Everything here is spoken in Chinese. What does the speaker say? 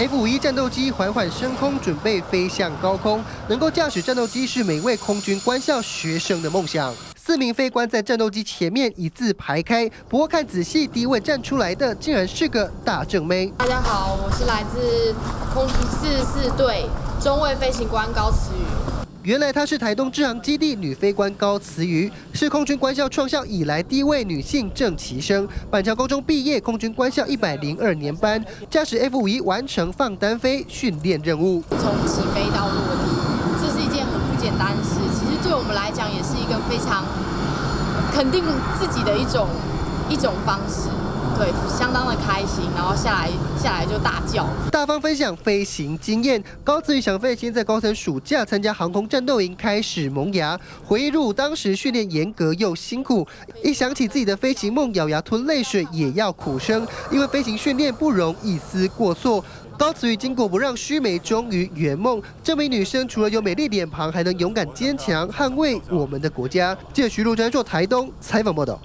F 五一战斗机缓缓升空，准备飞向高空。能够驾驶战斗机是每位空军官校学生的梦想。四名飞官在战斗机前面一字排开，不过看仔细，第一位站出来的竟然是个大正妹。大家好，我是来自空军四四队中尉飞行官高慈宇。原来她是台东支航基地女飞官高慈瑜，是空军官校创校以来第一位女性正旗生。板桥高中毕业，空军官校一百零二年班，驾驶 F 五一完成放单飞训练任务。从起飞到落地，这是一件很不简单的事。其实对我们来讲，也是一个非常肯定自己的一种一种方式。对，相当的开心，然后下来下来就大叫，大方分享飞行经验。高子宇想飞，先在高三暑假参加航空战斗营，开始萌芽。回忆入当时训练严格又辛苦，一想起自己的飞行梦，咬牙吞泪水也要苦声，因为飞行训练不容一丝过错。高子宇经过不让须眉，终于圆梦。这名女生除了有美丽脸庞，还能勇敢坚强，捍卫我们的国家。记者徐璐专做台东采访报道。